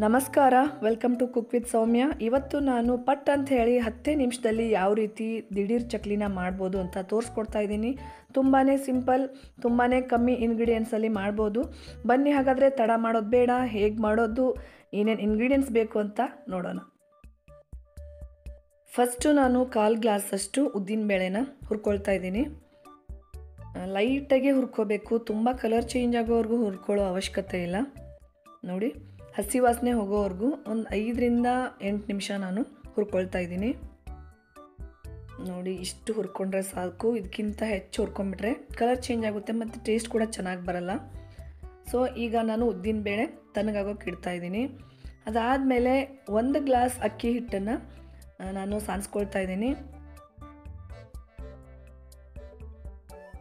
ನಮಸ್ಕಾರ welcome to cook with Soumya ಇವತ್ತು ನಾನು ಪಟ್ ಅಂತ ಹೇಳಿ ಹತ್ತೇ ನಿಮಿಷದಲ್ಲಿ ಯಾವ ರೀತಿ ದಿಢೀರ್ ಚಕ್ಲಿನ ಮಾಡ್ಬೋದು ಅಂತ ತೋರಿಸ್ಕೊಡ್ತಾ ಇದ್ದೀನಿ. ತುಂಬಾ ಸಿಂಪಲ್ ತುಂಬಾ ಕಮ್ಮಿ ಇಂಗ್ರೀಡಿಯೆಂಟ್ಸಲ್ಲಿ ಮಾಡ್ಬೋದು. ಬನ್ನಿ ಹಾಗಾದರೆ ತಡ ಮಾಡೋದು ಬೇಡ, ಹೇಗೆ ಮಾಡೋದು, ಏನೇನು ಇಂಗ್ರೀಡಿಯೆಂಟ್ಸ್ ಬೇಕು ಅಂತ ನೋಡೋಣ. ಫಸ್ಟು ನಾನು ಕಾಲು ಗ್ಲಾಸಷ್ಟು ಉದ್ದಿನಬೇಳೆನ ಹುರ್ಕೊಳ್ತಾ ಇದ್ದೀನಿ. ಲೈಟಾಗೆ ಹುರ್ಕೋಬೇಕು. ತುಂಬ ಕಲರ್ ಚೇಂಜ್ ಆಗೋವರೆಗೂ ಹುರ್ಕೊಳ್ಳೋ ಅವಶ್ಯಕತೆ ಇಲ್ಲ. ನೋಡಿ. ಹಸಿ ವಾಸನೆ ಹೋಗೋವರೆಗೂ ಒಂದು ಐದರಿಂದ ಎಂಟು ನಿಮಿಷ ನಾನು ಹುರ್ಕೊಳ್ತಾ ಇದ್ದೀನಿ. ನೋಡಿ, ಇಷ್ಟು ಹುರ್ಕೊಂಡ್ರೆ ಸಾಕು. ಇದಕ್ಕಿಂತ ಹೆಚ್ಚು ಹುರ್ಕೊಂಡ್ಬಿಟ್ರೆ ಕಲರ್ ಚೇಂಜ್ ಆಗುತ್ತೆ ಮತ್ತು ಟೇಸ್ಟ್ ಕೂಡ ಚೆನ್ನಾಗಿ ಬರಲ್ಲ. ಸೊ, ಈಗ ನಾನು ಉದ್ದಿನ ಬೇಳೆ ತನಗಾಗೋಕೆ ಇಡ್ತಾ ಇದ್ದೀನಿ. ಅದಾದಮೇಲೆ ಒಂದು ಗ್ಲಾಸ್ ಅಕ್ಕಿ ಹಿಟ್ಟನ್ನು ನಾನು ಸಾನ್ಸ್ಕೊಳ್ತಾ ಇದ್ದೀನಿ.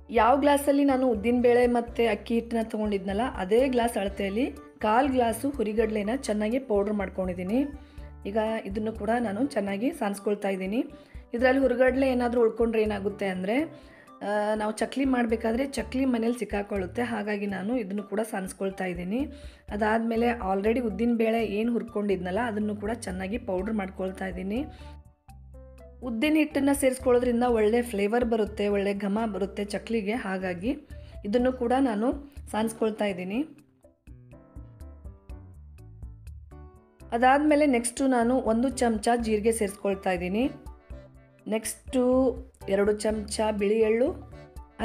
ಯಾವ ಗ್ಲಾಸಲ್ಲಿ ನಾನು ಉದ್ದಿನಬೇಳೆ ಮತ್ತು ಅಕ್ಕಿ ಹಿಟ್ಟನ್ನ ತೊಗೊಂಡಿದ್ನಲ್ಲ, ಅದೇ ಗ್ಲಾಸ್ ಅಳತೆಯಲ್ಲಿ ಕಾಲು ಗ್ಲಾಸು ಹುರಿಗಡಲೆನ ಚೆನ್ನಾಗಿ ಪೌಡ್ರ್ ಮಾಡ್ಕೊಂಡಿದ್ದೀನಿ. ಈಗ ಇದನ್ನು ಕೂಡ ನಾನು ಚೆನ್ನಾಗಿ ಸಾನ್ಸ್ಕೊಳ್ತಾ ಇದ್ದೀನಿ. ಇದರಲ್ಲಿ ಹುರಿಗಡಲೆ ಏನಾದರೂ ಉಳ್ಕೊಂಡ್ರೆ ಏನಾಗುತ್ತೆ ಅಂದರೆ ನಾವು ಚಕ್ಲಿ ಮಾಡಬೇಕಾದ್ರೆ ಚಕ್ಲಿ ಮನೇಲಿ ಸಿಕ್ಕಾಕೊಳ್ಳುತ್ತೆ. ಹಾಗಾಗಿ ನಾನು ಇದನ್ನು ಕೂಡ ಸಾನ್ಸ್ಕೊಳ್ತಾ ಇದ್ದೀನಿ. ಅದಾದಮೇಲೆ ಆಲ್ರೆಡಿ ಉದ್ದಿನಬೇಳೆ ಏನು ಹುರ್ಕೊಂಡಿದ್ನಲ್ಲ, ಅದನ್ನು ಕೂಡ ಚೆನ್ನಾಗಿ ಪೌಡ್ರ್ ಮಾಡ್ಕೊಳ್ತಾ ಇದ್ದೀನಿ. ಉದ್ದಿನ ಹಿಟ್ಟನ್ನು ಸೇರಿಸ್ಕೊಳ್ಳೋದ್ರಿಂದ ಒಳ್ಳೆ ಫ್ಲೇವರ್ ಬರುತ್ತೆ, ಒಳ್ಳೆ ಘಮ ಬರುತ್ತೆ ಚಕ್ಲಿಗೆ. ಹಾಗಾಗಿ ಇದನ್ನು ಕೂಡ ನಾನು ಸಾನ್ಸ್ಕೊಳ್ತಾ ಇದ್ದೀನಿ. ಅದಾದಮೇಲೆ ನೆಕ್ಸ್ಟು ನಾನು ಒಂದು ಚಮಚ ಜೀರಿಗೆ ಸೇರಿಸ್ಕೊಳ್ತಾ ಇದ್ದೀನಿ. ನೆಕ್ಸ್ಟು ಎರಡು ಚಮಚ ಬಿಳಿ ಎಳ್ಳು.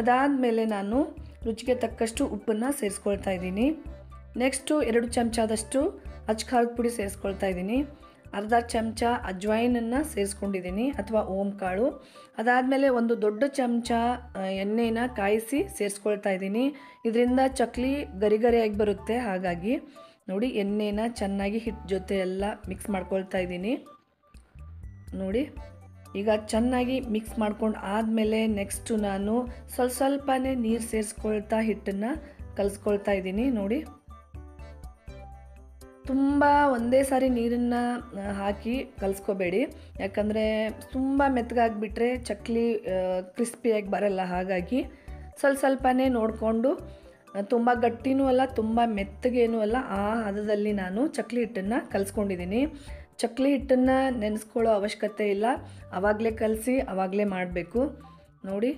ಅದಾದಮೇಲೆ ನಾನು ರುಚಿಗೆ ತಕ್ಕಷ್ಟು ಉಪ್ಪನ್ನು ಸೇರಿಸ್ಕೊಳ್ತಾ ಇದ್ದೀನಿ. ನೆಕ್ಸ್ಟು ಎರಡು ಚಮಚದಷ್ಟು ಅಚ್ಕಾರದ ಪುಡಿ ಸೇರಿಸ್ಕೊಳ್ತಾ ಇದ್ದೀನಿ. ಅರ್ಧ ಚಮಚ ಅಜ್ವಾಯಿನನ್ನು ಸೇರಿಸ್ಕೊಂಡಿದ್ದೀನಿ, ಅಥವಾ ಓಂ ಕಾಳು ಅದಾದಮೇಲೆ ಒಂದು ದೊಡ್ಡ ಚಮಚ ಎಣ್ಣೆನ ಕಾಯಿಸಿ ಸೇರಿಸ್ಕೊಳ್ತಾ ಇದ್ದೀನಿ. ಇದರಿಂದ ಚಕ್ಲಿ ಗರಿಗರಿಯಾಗಿ ಬರುತ್ತೆ, ಹಾಗಾಗಿ. ನೋಡಿ ಎಣ್ಣೆನ ಚೆನ್ನಾಗಿ ಹಿಟ್ಟು ಜೊತೆ ಎಲ್ಲ ಮಿಕ್ಸ್ ಮಾಡ್ಕೊಳ್ತಾ ಇದ್ದೀನಿ. ನೋಡಿ, ಈಗ ಚೆನ್ನಾಗಿ ಮಿಕ್ಸ್ ಮಾಡ್ಕೊಂಡು ಆದಮೇಲೆ ನೆಕ್ಸ್ಟು ನಾನು ಸ್ವಲ್ಪ ಸ್ವಲ್ಪನೇ ನೀರು ಸೇರಿಸ್ಕೊಳ್ತಾ ಹಿಟ್ಟನ್ನು ಕಲಿಸ್ಕೊಳ್ತಾ ಇದ್ದೀನಿ. ನೋಡಿ, ತುಂಬ ಒಂದೇ ಸಾರಿ ನೀರನ್ನು ಹಾಕಿ ಕಲಿಸ್ಕೋಬೇಡಿ. ಯಾಕಂದರೆ ತುಂಬ ಮೆತ್ತಗಾಗಿಬಿಟ್ರೆ ಚಕ್ಲಿ ಕ್ರಿಸ್ಪಿಯಾಗಿ ಬರಲ್ಲ. ಹಾಗಾಗಿ ಸ್ವಲ್ಪ ಸ್ವಲ್ಪನೇ ನೋಡಿಕೊಂಡು ತುಂಬ ಗಟ್ಟಿನೂ ಅಲ್ಲ, ತುಂಬ ಮೆತ್ತಗೇನೂ ಅಲ್ಲ. ಆ ಹದದಲ್ಲಿ ನಾನು ಚಕ್ಲಿ ಹಿಟ್ಟನ್ನು ಕಲಿಸ್ಕೊಂಡಿದ್ದೀನಿ ಚಕ್ಲಿ ಹಿಟ್ಟನ್ನು ನೆನೆಸ್ಕೊಳ್ಳೋ ಅವಶ್ಯಕತೆ ಇಲ್ಲ. ಆವಾಗಲೇ ಕಲಸಿ ಆವಾಗಲೇ ಮಾಡಬೇಕು. ನೋಡಿ,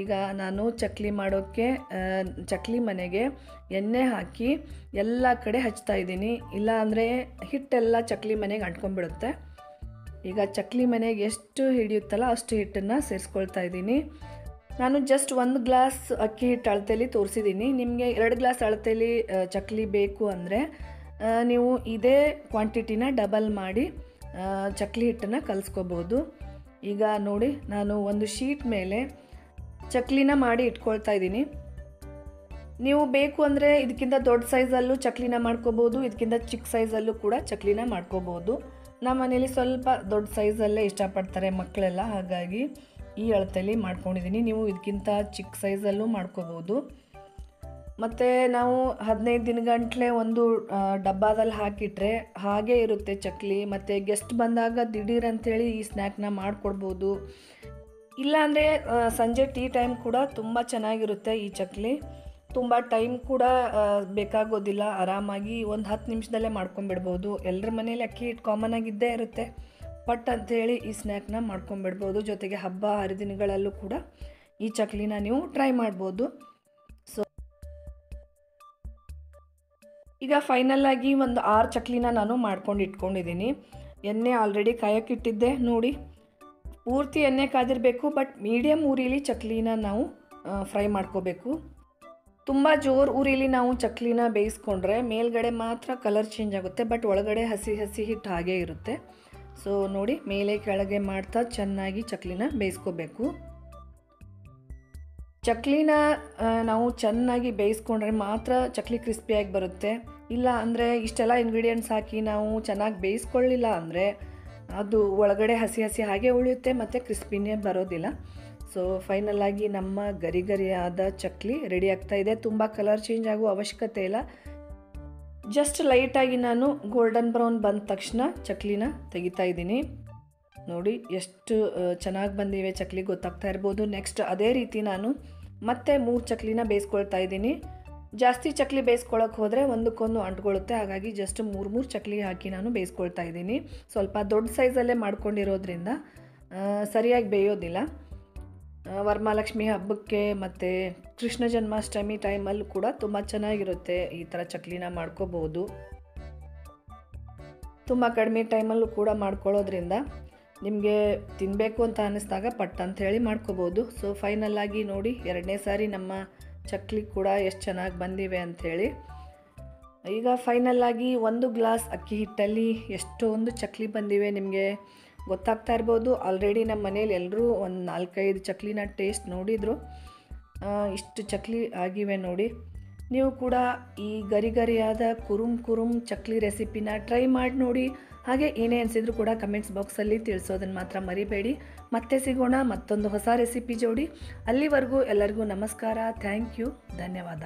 ಈಗ ನಾನು ಚಕ್ಲಿ ಮಾಡೋಕ್ಕೆ ಚಕ್ಲಿ ಮನೆಗೆ ಎಣ್ಣೆ ಹಾಕಿ ಎಲ್ಲ ಕಡೆ ಹಚ್ತಾ ಇದ್ದೀನಿ. ಇಲ್ಲ ಅಂದರೆ ಹಿಟ್ಟೆಲ್ಲ ಚಕ್ಲಿ ಮನೆಗೆ ಅಂಟ್ಕೊಂಡ್ಬಿಡುತ್ತೆ. ಈಗ ಚಕ್ಲಿ ಮನೆಗೆ ಎಷ್ಟು ಹಿಡಿಯುತ್ತಲ್ಲ ಅಷ್ಟು ಹಿಟ್ಟನ್ನು ಸೇರಿಸ್ಕೊಳ್ತಾ ಇದ್ದೀನಿ. ನಾನು ಜಸ್ಟ್ ಒಂದು ಗ್ಲಾಸ್ ಅಕ್ಕಿ ಹಿಟ್ಟು ಅಳತೆಯಲ್ಲಿ ತೋರಿಸಿದ್ದೀನಿ ನಿಮಗೆ ಎರಡು ಗ್ಲಾಸ್ ಅಳತೆಯಲ್ಲಿ ಚಕ್ಲಿ ಬೇಕು ಅಂದರೆ ನೀವು ಇದೇ ಕ್ವಾಂಟಿಟಿನ ಡಬಲ್ ಮಾಡಿ ಚಕ್ಲಿ ಹಿಟ್ಟನ್ನು ಕಲಿಸ್ಕೋಬೋದು. ಈಗ ನೋಡಿ, ನಾನು ಒಂದು ಶೀಟ್ ಮೇಲೆ ಚಕ್ಲಿನ ಮಾಡಿ ಇಟ್ಕೊಳ್ತಾ ಇದ್ದೀನಿ ನೀವು ಬೇಕು ಅಂದರೆ ಇದಕ್ಕಿಂತ ದೊಡ್ಡ ಸೈಜಲ್ಲೂ ಚಕ್ಲಿನ ಮಾಡ್ಕೋಬೋದು, ಇದಕ್ಕಿಂತ ಚಿಕ್ಕ ಸೈಜಲ್ಲೂ ಕೂಡ ಚಕ್ಲಿನ ಮಾಡ್ಕೋಬೋದು. ನಮ್ಮ ಮನೇಲಿ ಸ್ವಲ್ಪ ದೊಡ್ಡ ಸೈಜಲ್ಲೇ ಇಷ್ಟಪಡ್ತಾರೆ ಮಕ್ಕಳೆಲ್ಲ, ಹಾಗಾಗಿ ಈ ಅಳತೆಯಲ್ಲಿ ಮಾಡ್ಕೊಂಡಿದ್ದೀನಿ. ನೀವು ಇದಕ್ಕಿಂತ ಚಿಕ್ಕ ಸೈಜಲ್ಲೂ ಮಾಡ್ಕೋಬೋದು. ಮತ್ತು ನಾವು ಹದಿನೈದು ದಿನಗಂಟ್ಲೆ ಒಂದು ಡಬ್ಬಾದಲ್ಲಿ ಹಾಕಿಟ್ರೆ ಹಾಗೇ ಇರುತ್ತೆ ಚಕ್ಲಿ. ಮತ್ತು ಗೆಸ್ಟ್ ಬಂದಾಗ ದಿಢೀರ್ ಅಂಥೇಳಿ ಈ ಸ್ನ್ಯಾಕ್ನ ಮಾಡಿಕೊಡ್ಬೋದು. ಇಲ್ಲಾಂದರೆ ಸಂಜೆ ಟೀ ಟೈಮ್ ಕೂಡ ತುಂಬ ಚೆನ್ನಾಗಿರುತ್ತೆ ಈ ಚಕ್ಲಿ. ತುಂಬ ಟೈಮ್ ಕೂಡ ಬೇಕಾಗೋದಿಲ್ಲ. ಆರಾಮಾಗಿ ಒಂದು ಹತ್ತು ನಿಮಿಷದಲ್ಲೇ ಮಾಡ್ಕೊಂಬಿಡ್ಬೋದು ಎಲ್ಲರ ಮನೇಲಿ ಅಕ್ಕಿ ಹಿಟ್ಟು ಕಾಮನ್ ಆಗಿದ್ದೇ ಇರುತ್ತೆ. ಪಟ್ ಅಂಥೇಳಿ ಈ ಸ್ನ್ಯಾಕ್ನ ಮಾಡ್ಕೊಂಬಿಡ್ಬೋದು. ಜೊತೆಗೆ ಹಬ್ಬ ಹರಿದಿನಗಳಲ್ಲೂ ಕೂಡ ಈ ಚಕ್ಲಿನ ನೀವು ಟ್ರೈ ಮಾಡ್ಬೋದು. ಸೊ ಈಗ ಫೈನಲ್ಲಾಗಿ ಒಂದು ಆರು ಚಕ್ಲಿನ ನಾನು ಮಾಡ್ಕೊಂಡು ಇಟ್ಕೊಂಡಿದ್ದೀನಿ. ಎಣ್ಣೆ ಆಲ್ರೆಡಿ ಕಾಯೋಕ್ಕಿಟ್ಟಿದ್ದೆ ನೋಡಿ. ಪೂರ್ತಿ ಎಣ್ಣೆ ಕಾದಿರಬೇಕು ಬಟ್ ಮೀಡಿಯಮ್ ಉರಿಲಿ ಚಕ್ಲಿನ ನಾವು ಫ್ರೈ ಮಾಡ್ಕೋಬೇಕು. ತುಂಬ ಜೋರು ಉರಿಲಿ ನಾವು ಚಕ್ಲಿನ ಬೇಯಿಸ್ಕೊಂಡ್ರೆ ಮೇಲ್ಗಡೆ ಮಾತ್ರ ಕಲರ್ ಚೇಂಜ್ ಆಗುತ್ತೆ ಬಟ್ ಒಳಗಡೆ ಹಸಿ ಹಸಿ ಹಿಟ್ಟು ಹಾಗೇ ಇರುತ್ತೆ. ಸೊ ನೋಡಿ, ಮೇಲೆ ಕೆಳಗೆ ಮಾಡ್ತಾ ಚೆನ್ನಾಗಿ ಚಕ್ಲಿನ ಬೇಯಿಸ್ಕೋಬೇಕು. ಚಕ್ಲಿನ ನಾವು ಚೆನ್ನಾಗಿ ಬೇಯಿಸ್ಕೊಂಡ್ರೆ ಮಾತ್ರ ಚಕ್ಲಿ ಕ್ರಿಸ್ಪಿಯಾಗಿ ಬರುತ್ತೆ. ಇಲ್ಲ ಅಂದರೆ ಇಷ್ಟೆಲ್ಲ ಇಂಗ್ರೀಡಿಯೆಂಟ್ಸ್ ಹಾಕಿ ನಾವು ಚೆನ್ನಾಗಿ ಬೇಯಿಸ್ಕೊಳ್ಳಿಲ್ಲ ಅಂದರೆ ಅದು ಒಳಗಡೆ ಹಸಿ ಹಸಿ ಹಾಗೆ ಉಳಿಯುತ್ತೆ, ಮತ್ತು ಕ್ರಿಸ್ಪಿನೇ ಬರೋದಿಲ್ಲ. ಸೊ ಫೈನಲಾಗಿ ನಮ್ಮ ಗರಿ ಗರಿಯಾದ ಚಕ್ಲಿ ರೆಡಿ ಆಗ್ತಾ ಇದೆ. ತುಂಬ ಕಲರ್ ಚೇಂಜ್ ಆಗುವ ಅವಶ್ಯಕತೆ ಇಲ್ಲ. ಜಸ್ಟ್ ಲೈಟಾಗಿ ನಾನು ಗೋಲ್ಡನ್ ಬ್ರೌನ್ ಬಂದ ತಕ್ಷಣ ಚಕ್ಲಿನ ತೆಗಿತಾ ಇದ್ದೀನಿ. ನೋಡಿ ಎಷ್ಟು ಚೆನ್ನಾಗಿ ಬಂದಿವೆ ಚಕ್ಲಿ, ಗೊತ್ತಾಗ್ತಾ ಇರ್ಬೋದು. ನೆಕ್ಸ್ಟ್ ಅದೇ ರೀತಿ ನಾನು ಮತ್ತೆ ಮೂರು ಚಕ್ಲಿನ ಬೇಯಿಸ್ಕೊಳ್ತಾ ಇದ್ದೀನಿ. ಜಾಸ್ತಿ ಚಕ್ಲಿ ಬೇಯಿಸ್ಕೊಳಕ್ಕೆ ಹೋದರೆ ಒಂದಕ್ಕೊಂದು ಅಂಟ್ಕೊಳ್ಳುತ್ತೆ ಹಾಗಾಗಿ ಜಸ್ಟ್ ಮೂರು ಮೂರು ಚಕ್ಲಿ ಹಾಕಿ ನಾನು ಬೇಯಿಸ್ಕೊಳ್ತಾ ಇದ್ದೀನಿ. ಸ್ವಲ್ಪ ದೊಡ್ಡ ಸೈಜಲ್ಲೇ ಮಾಡ್ಕೊಂಡಿರೋದ್ರಿಂದ ಸರಿಯಾಗಿ ಬೇಯೋದಿಲ್ಲ. ವರಮಹಾಲಕ್ಷ್ಮಿ ಹಬ್ಬಕ್ಕೆ ಮತ್ತು ಕೃಷ್ಣ ಜನ್ಮಾಷ್ಟಮಿ ಟೈಮಲ್ಲೂ ಕೂಡ ತುಂಬ ಚೆನ್ನಾಗಿರುತ್ತೆ ಈ ಥರ ಚಕ್ಲಿನ ಮಾಡ್ಕೋಬೋದು. ತುಂಬ ಕಡಿಮೆ ಟೈಮಲ್ಲೂ ಕೂಡ ಮಾಡ್ಕೊಳ್ಳೋದ್ರಿಂದ ನಿಮಗೆ ತಿನ್ನಬೇಕು ಅಂತ ಅನ್ನಿಸ್ದಾಗ ಪಟ್ ಅಂತ ಹೇಳಿ ಮಾಡ್ಕೋಬೋದು. ಸೊ ಫೈನಲ್ಲಾಗಿ ನೋಡಿ ಎರಡನೇ ಸಾರಿ ನಮ್ಮ ಚಕ್ಲಿ ಕೂಡ ಎಷ್ಟು ಚೆನ್ನಾಗಿ ಬಂದಿವೆ ಅಂಥೇಳಿ ಈಗ ಫೈನಲ್ಲಾಗಿ ಒಂದು ಗ್ಲಾಸ್ ಅಕ್ಕಿ ಹಿಟ್ಟಲ್ಲಿ ಎಷ್ಟೊಂದು ಚಕ್ಲಿ ಬಂದಿವೆ ನಿಮಗೆ. ಗೊತ್ತಾಗ್ತಾ ಇರ್ಬೋದು. ಆಲ್ರೆಡಿ ನಮ್ಮ ಮನೇಲಿ ಎಲ್ಲರೂ ಒಂದು ನಾಲ್ಕೈದು ಚಕ್ಲಿನ ಟೇಸ್ಟ್ ನೋಡಿದರು. ಇಷ್ಟು ಚಕ್ಲಿ ಆಗಿವೆ ನೋಡಿ. ನೀವು ಕೂಡ ಈ ಗರಿ ಗರಿಯಾದ ಕುರುಮ್ ಕುರುಮ್ ಚಕ್ಲಿ ರೆಸಿಪಿನ ಟ್ರೈ ಮಾಡಿ ನೋಡಿ. ಹಾಗೆ ಏನೇ ಅನಿಸಿದ್ರು ಕೂಡ ಕಮೆಂಟ್ಸ್ ಬಾಕ್ಸಲ್ಲಿ ತಿಳಿಸೋದನ್ನು ಮಾತ್ರ ಮರಿಬೇಡಿ. ಮತ್ತೆ ಸಿಗೋಣ ಮತ್ತೊಂದು ಹೊಸ ರೆಸಿಪಿ ಜೋಡಿ. ಅಲ್ಲಿವರೆಗೂ ಎಲ್ಲರಿಗೂ ನಮಸ್ಕಾರ. ಥ್ಯಾಂಕ್ ಯು ಧನ್ಯವಾದ.